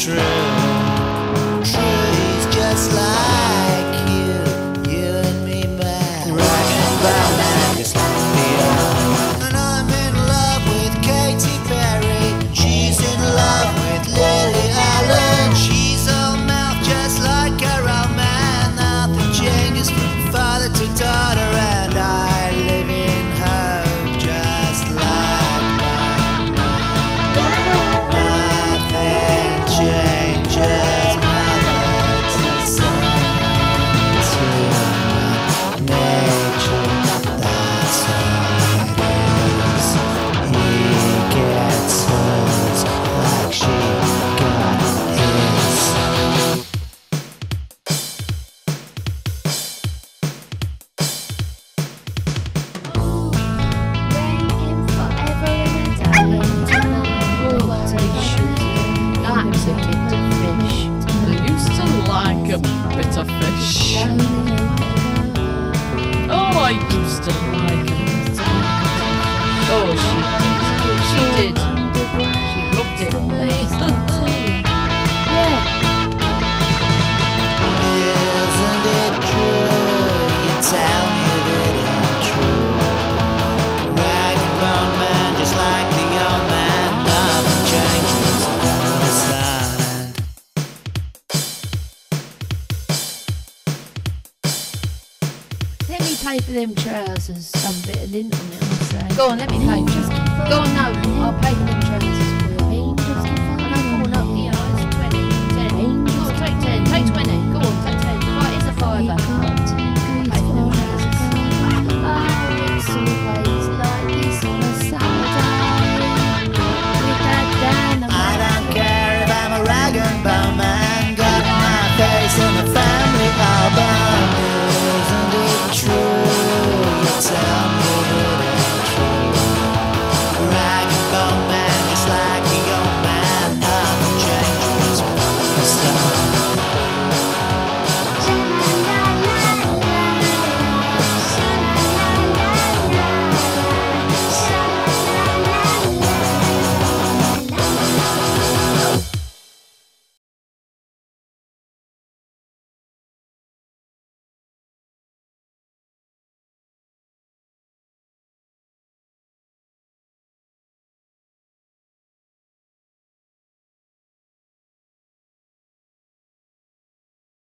true. Oh, I used to like it. Oh, she did. She did. She loved it. Pay for them trousers. Some bit of lint on it, I say. Go on, let me pay. Just Go on, no. I'll pay for them trousers.